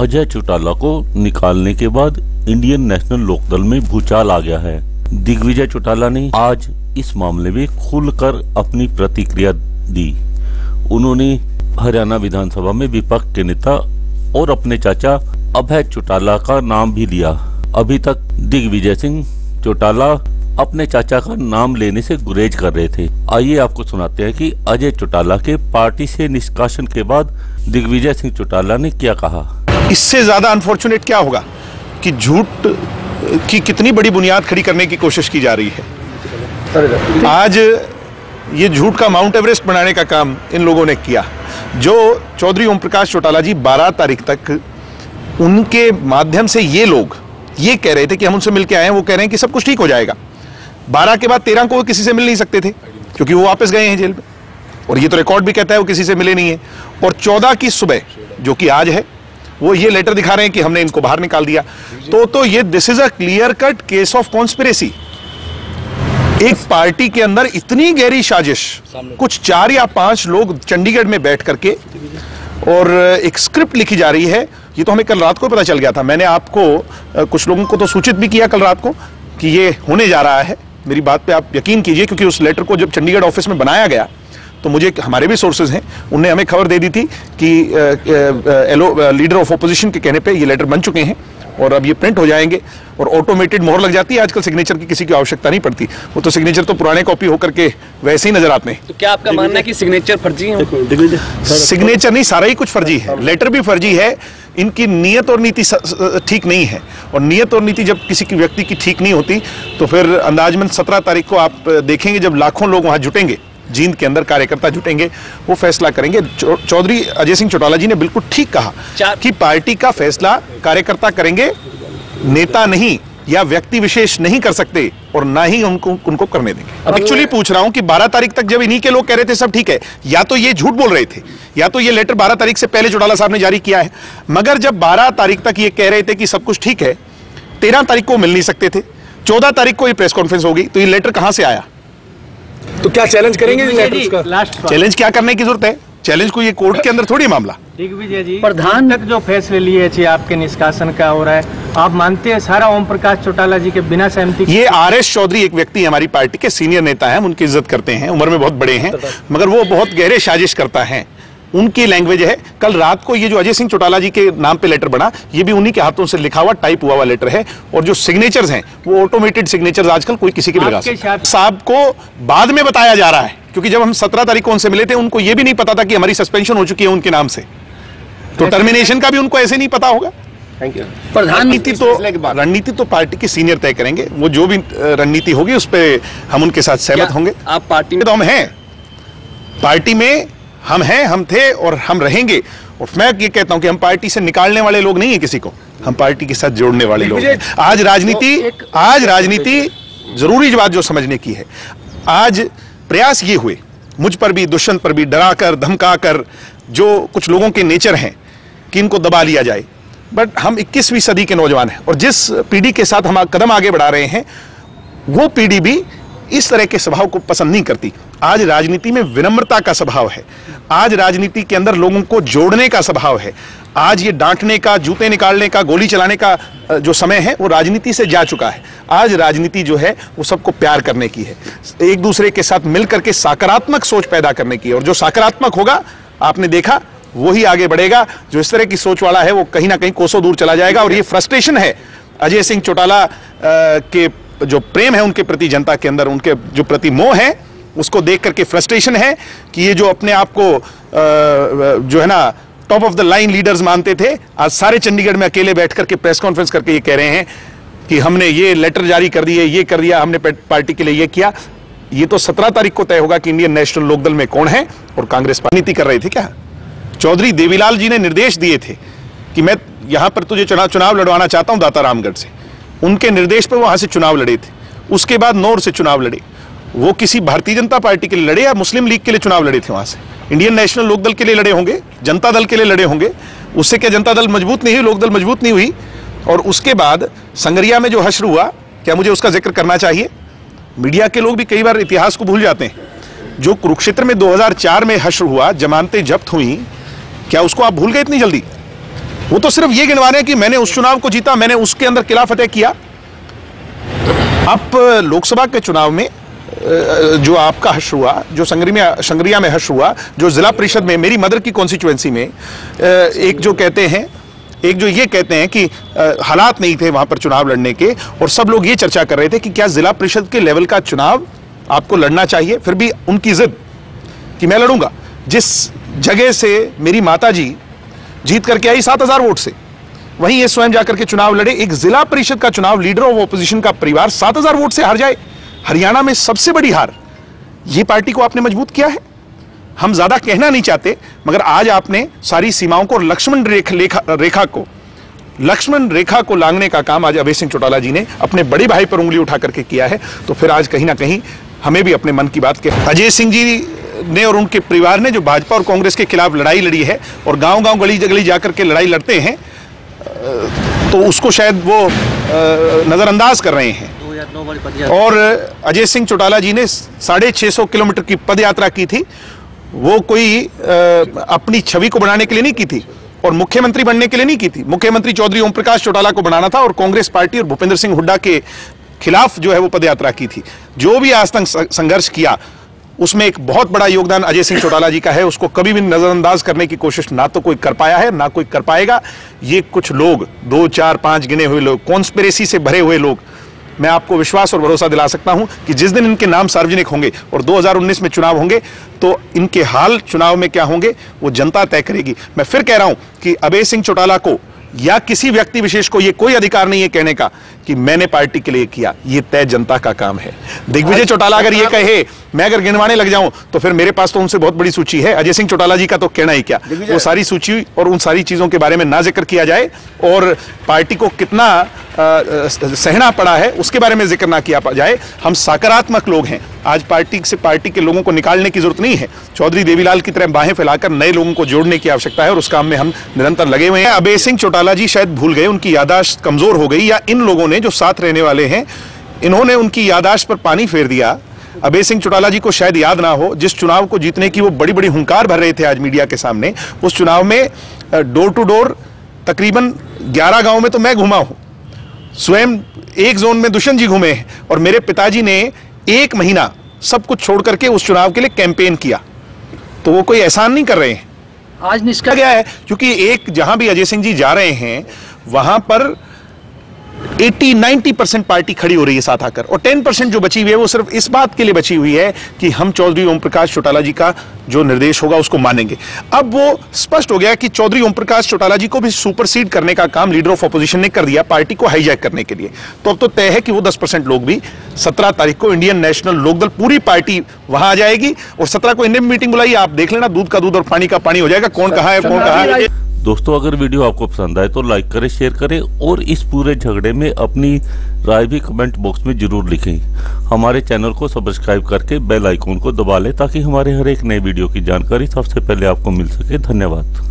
अजय चौटाला को निकालने के बाद इंडियन नेशनल लोकदल में भूचाल आ गया है। दिग्विजय चौटाला ने आज इस मामले में खुलकर अपनी प्रतिक्रिया दी। उन्होंने हरियाणा विधानसभा में विपक्ष के नेता और अपने चाचा अभय चौटाला का नाम भी लिया। अभी तक दिग्विजय सिंह चौटाला अपने चाचा का नाम लेने से गुरेज कर रहे थे। आइए आपको सुनाते हैं कि अजय चौटाला के पार्टी से निष्कासन के बाद दिग्विजय सिंह चौटाला ने क्या कहा। इससे ज़्यादा अनफॉर्चुनेट क्या होगा कि झूठ, की कितनी बड़ी बुनियाद खड़ी करने की कोशिश की जा रही है? आज ये झूठ का माउंट एवरेस्ट बनाने का काम इन लोगों ने किया, जो चौधरी ओम प्रकाश चौटाला जी 12 तारीख तक उनके माध्यम से ये लोग ये कह रहे थे कि हम उनसे मिलके आए हैं, वो कह रहे हैं कि सब कुछ ठीक हो जाएगा। 12 के बाद 13 को वो किसी से मिल नहीं सकते थे, क्योंकि वो वापस गए हैं जेल में और ये तो रिकॉर्ड भी कहता है वो किसी से मिले नहीं है। और 14 की सुबह, जो कि आज है वो ये लेटर दिखा रहे हैं कि हमने इनको बाहर निकाल दिया। तो तो ये this is a clear cut case of conspiracy एक पार्टी के अंदर इतनी गहरी साजिश कुछ चार या पाँच लोग चंडीगढ़ में बैठ करके और एक स्क्रिप्ट लिखी जा रही है ये तो हमें कल रात को पता चल गया था। मैंने आपको कुछ लोगों को तो सूचित भी किया कल रात को कि ये होने जा रहा है। मेरी बात पे आप यकीन कीजिए क्योंकि उस लेटर को जब चंडीगढ़ ऑफ़िस में बनाया गया तो मुझे हमारे भी सोर्सेज हैं। उनने हमें खबर दे दी थी कि एलो लीडर ऑफ़ ओपोजिशन के कहने पे ये लेटर बन चुके हैं और अब ये प्रिंट हो जाएँगे और ऑटोमेटेड मोहर लग जाती है। आजकल सिग्नेचर की किसी की आवश्यकता नहीं पड़ती। वो तो सिग्नेचर तो पुराने कॉपी होकर के वैसे ही नज़र आते हैं। तो क्या आपका मानना है कि सिग्नेचर फर्जी है? सिग्नेचर नहीं सारा ही कुछ फर्जी है। लेटर भी फर्जी है। इनकी नीयत और नीति ठीक नहीं है। और नीयत और नीति जब किसी की व्यक्ति की ठीक नहीं होती तो फिर अंदाजमंद सत्रह तारीख को आप देखेंगे जब लाखों लोग वहाँ जुटेंगे। जींद के अंदर कार्यकर्ता जुटेंगे वो फैसला करेंगे। चौधरी अजय सिंह चौटाला जी ने बिल्कुल ठीक कहा कि पार्टी का फैसला कार्यकर्ता करेंगे नेता नहीं या व्यक्ति विशेष नहीं कर सकते और ना ही उनको उनको करने देंगे। एक्चुअली पूछ रहा हूँ कि 12 तारीख तक जब इन्हीं के लोग कह रहे थे सब ठीक है। या तो ये झूठ बोल रहे थे या तो ये लेटर 12 तारीख से पहले चौटाला साहब ने जारी किया है। मगर जब 12 तारीख तक ये कह रहे थे कि सब कुछ ठीक है तेरह तारीख को मिल नहीं सकते थे। चौदह तारीख को ये प्रेस कॉन्फ्रेंस होगी तो ये लेटर कहाँ से आया? तो क्या चैलेंज करेंगे चैलेंज क्या करने की ज़रूरत है? चैलेंज को ये कोर्ट के अंदर थोड़ी मामला। दिग्विजय जी प्रधान तक जो फैसले लिए थे आपके निष्कासन का हो रहा है आप मानते हैं सारा ओम प्रकाश चौटाला जी के बिना सहमति ये आर एस चौधरी एक व्यक्ति हमारी पार्टी के सीनियर नेता हैं उनकी इज़्ज़त करते हैं उम्र में बहुत बड़े हैं मगर वो बहुत गहरे साजिश करता है। उनकी लैंग्वेज है। कल रात को ये जो अजय सिंह चौटाला जी के नाम पे लेटर बना ये भी उन्हीं के हाथों से लिखा हुआ टाइप हुआ हुआ लेटर है। और जो सिग्नेचर्स हैं वो ऑटोमेटेड सिग्नेचर्स आजकल कोई किसी के भी लगा साहब को बाद में बताया जा रहा है क्योंकि जब हम सत्रह तारीख को उनसे मिले थे उनको ये भी नहीं पता था कि हमारी सस्पेंशन हो चुकी है उनके नाम से। तो टर्मिनेशन का भी उनको ऐसे नहीं पता होगा। रणनीति तो रणनीति तो पार्टी के सीनियर तय करेंगे। वो जो भी रणनीति होगी उस पर हम उनके साथ सहमत होंगे। आप पार्टी में तो हम हैं। पार्टी में हम हैं हम थे और हम रहेंगे। और मैं ये कहता हूँ कि हम पार्टी से निकालने वाले लोग नहीं है किसी को। हम पार्टी के साथ जोड़ने वाले लोग हैं। आज राजनीति आज राजनीति ज़रूरी बात जो समझने की है। आज प्रयास ये हुए मुझ पर भी दुष्यंत पर भी डराकर धमकाकर जो कुछ लोगों के नेचर हैं कि इनको दबा लिया जाए। बट हम 21वीं सदी के नौजवान हैं और जिस पीढ़ी के साथ हम कदम आगे बढ़ा रहे हैं वो पीढ़ी भी इस तरह के स्वभाव को पसंद नहीं करती। आज राजनीति में विनम्रता का स्वभाव है। आज राजनीति के अंदर लोगों को जोड़ने का स्वभाव है। आज ये डांटने का, जूते निकालने का, गोली चलाने का जो समय है, वो राजनीति से जा चुका है। आज राजनीति जो है, वो सबको प्यार करने की है। एक दूसरे के साथ मिलकर के सकारात्मक सोच पैदा करने की है। और जो सकारात्मक होगा, आपने देखा वही आगे बढ़ेगा। जो इस तरह की सोच वाला है, वो कहीं ना कहीं कोसों दूर चला जाएगा। और ये फ्रस्ट्रेशन है। अजय सिंह चौटाला के जो प्रेम है उनके प्रति, जनता के अंदर उनके जो प्रति मोह है, उसको देख करके फ्रस्ट्रेशन है कि ये जो अपने आप को जो है ना top of the line leaders मानते थे, आज सारे चंडीगढ़ में अकेले बैठ करके प्रेस कॉन्फ्रेंस करके ये कह रहे हैं कि हमने ये लेटर जारी कर दिए, ये कर दिया, हमने पार्टी के लिए ये किया। ये तो सत्रह तारीख को तय होगा कि इंडियन नेशनल लोकदल में कौन है और कांग्रेस नीति कर रहे थे क्या? चौधरी देवीलाल जी ने निर्देश दिए थे कि मैं यहाँ पर तुझे चुनाव चुनाव लड़वाना चाहता हूँ, दाता रामगढ़ से। उनके निर्देश पर वहाँ से चुनाव लड़े थे। उसके बाद नौर से चुनाव लड़े। वो किसी भारतीय जनता पार्टी के लिए लड़े या मुस्लिम लीग के लिए चुनाव लड़े थे वहाँ से? इंडियन नेशनल लोकदल के लिए लड़े होंगे? जनता दल के लिए लड़े होंगे? उससे क्या जनता दल मज़बूत नहीं हुई? लोकदल मज़बूत नहीं हुई? और उसके बाद संगरिया में जो हश्र हुआ, क्या मुझे उसका ज़िक्र करना चाहिए? मीडिया के लोग भी कई बार इतिहास को भूल जाते हैं। जो कुरुक्षेत्र में 2004 में हश्र हुआ, जमानतें जब्त हुई, क्या उसको आप भूल गए इतनी जल्दी? वो तो सिर्फ़ ये गिनवा रहे हैं कि मैंने उस चुनाव को जीता, मैंने उसके अंदर किला फतेह किया। अब लोकसभा के चुनाव में जो आपका हश हुआ, जो संग्रिया संग्रिया में हश हुआ, जो जिला परिषद में, मेरी मदर की कॉन्स्टिट्यूएंसी में एक जो कहते हैं, एक जो ये कहते हैं कि हालात नहीं थे वहाँ पर चुनाव लड़ने के, और सब लोग ये चर्चा कर रहे थे कि क्या जिला परिषद के लेवल का चुनाव आपको लड़ना चाहिए? फिर भी उनकी जिद कि मैं लड़ूँगा। जिस जगह से मेरी माता जी जीत करके आई सात हज़ार वोट से। वहीं ये स्वयं जाकर के चुनाव लड़े। एक जिला परिषद का चुनाव लीडर ऑफ़ ऑपोजिशन का परिवार सात हज़ार वोट से हार जाए। हरियाणा में सबसे बड़ी हार। ये पार्टी को आपने मज़बूत किया है? हम ज़्यादा कहना नहीं चाहते मगर आज आपने सारी सीमाओं को लक्ष्मण रेखा रेखा, रेखा को लक्ष्मण रेखा को लांगने का काम आज अभय सिंह चौटाला जी ने अपने बड़े भाई पर उंगली उठा करके किया है। तो फिर आज कहीं ना कहीं हमें भी अपने मन की बात के अजय सिंह जी ने और उनके परिवार ने जो भाजपा और कांग्रेस के खिलाफ लड़ाई लड़ी है और गाँव गाँव गली गली जाकर के लड़ाई लड़ते हैं तो उसको शायद वो नजरअंदाज कर रहे हैं। और अजय सिंह चौटाला जी ने साढ़े छह सौ किलोमीटर की पद यात्रा की थी। वो कोई अपनी छवि को बनाने के लिए नहीं की थी और मुख्यमंत्री बनने के लिए नहीं की थी। मुख्यमंत्री चौधरी ओम प्रकाश चौटाला को बनाना था और कांग्रेस पार्टी और भूपेंद्र सिंह हुड्डा के खिलाफ जो है वो पद यात्रा की थी। जो भी आज तक संघर्ष किया उसमें एक बहुत बड़ा योगदान अजय सिंह चौटाला जी का है। उसको कभी भी नजरअंदाज करने की कोशिश ना तो कोई कर पाया है, ना कोई कर पाएगा। ये कुछ लोग, दो, चार, पाँच गिने हुए लोग कॉन्स्पिरेसी से भरे हुए लोग, मैं आपको विश्वास और भरोसा दिला सकता हूँ कि जिस दिन इनके नाम सार्वजनिक होंगे और 2019 में चुनाव होंगे तो इनके हाल चुनाव में क्या होंगे, वो जनता तय करेगी। मैं फिर कह रहा हूँ कि अभय सिंह चौटाला को या किसी व्यक्ति विशेष को ये कोई अधिकार नहीं है कहने का कि मैंने पार्टी के लिए किया ये तय जनता का काम है। दिग्विजय चौटाला अगर ये कहे मैं अगर गिनवाने लग जाऊँ तो फिर मेरे पास तो उनसे बहुत बड़ी सूची है। अजय सिंह चौटाला जी का तो कहना ही क्या? वो सारी सूची और उन सारी चीज़ों के बारे में ना ज़िक्र किया जाए और पार्टी को कितना अ, सहना पड़ा है उसके बारे में ज़िक्र ना किया जाए। हम सकारात्मक लोग हैं। आज पार्टी से पार्टी के लोगों को निकालने की ज़रूरत नहीं है। चौधरी देवीलाल की तरह बाहें फैलाकर नए लोगों को जोड़ने की आवश्यकता है और उस काम में हम निरंतर लगे हुए हैं। अभय सिंह चौटाला जी शायद भूल गए उनकी यादाश्त कमज़ोर हो गई या इन लोगों ने जो साथ रहने वाले हैं इन्होंने उनकी यादाश्त पर पानी फेर दिया। अभय सिंह चौटाला जी को शायद याद ना हो जिस चुनाव को जीतने की वो बड़ी बड़ी हुंकार भर रहे थे आज मीडिया के सामने उस चुनाव में डोर टू डोर तकरीबन 11 गाँव में तो मैं घुमा हूँ। स्वयं एक जोन में दुष्यंत जी घूमे और मेरे पिताजी ने एक महीना सब कुछ छोड़ करके उस चुनाव के लिए कैंपेन किया। तो वो कोई एहसान नहीं कर रहे हैं। आज निष्का गया है? क्योंकि एक जहाँ भी अजय सिंह जी जा रहे हैं वहाँ पर 80 90 परसेंट पार्टी खड़ी हो रही है साथ आकर। और 10 परसेंट जो बची हुई है वो सिर्फ़ इस बात के लिए बची हुई है कि हम चौधरी ओम प्रकाश चौटाला जी का जो निर्देश होगा उसको मानेंगे। अब वो स्पष्ट हो गया कि चौधरी ओम प्रकाश चौटाला जी को भी सुपरसीड करने का काम लीडर ऑफ़ अपोजिशन ने कर दिया पार्टी को हाईजैक करने के लिए। तो अब तो तय है कि वो 10 परसेंट लोग भी 17 तारीख को इंडियन नेशनल लोकदल पूरी पार्टी वहाँ आ जाएगी। और 17 को इंडियन मीटिंग बुलाई आप देख लेना दूध का दूध और पानी का पानी हो जाएगा कौन कहा है कौन कहा है। दोस्तों, अगर वीडियो आपको पसंद आए तो लाइक करें, शेयर करें और इस पूरे झगड़े में अपनी राय भी कमेंट बॉक्स में ज़रूर लिखें। हमारे चैनल को सब्सक्राइब करके बेल आइकॉन को दबा लें ताकि हमारे हर एक नए वीडियो की जानकारी सबसे पहले आपको मिल सके। धन्यवाद।